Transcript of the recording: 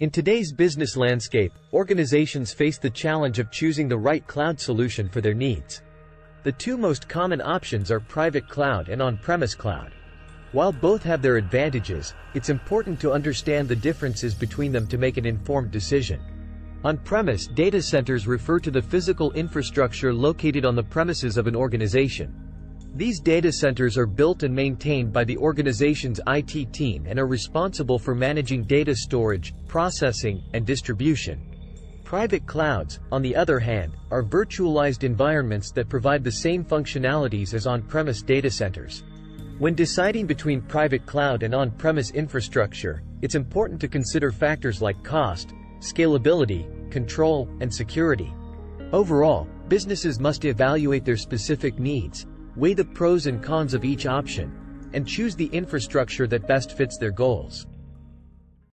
In today's business landscape, organizations face the challenge of choosing the right cloud solution for their needs. The two most common options are private cloud and on-premise cloud. While both have their advantages, it's important to understand the differences between them to make an informed decision. On-premise data centers refer to the physical infrastructure located on the premises of an organization. These data centers are built and maintained by the organization's IT team and are responsible for managing data storage, processing, and distribution. Private clouds, on the other hand, are virtualized environments that provide the same functionalities as on-premise data centers. When deciding between private cloud and on-premise infrastructure, it's important to consider factors like cost, scalability, control, and security. Overall, businesses must evaluate their specific needs, weigh the pros and cons of each option, and choose the infrastructure that best fits their goals.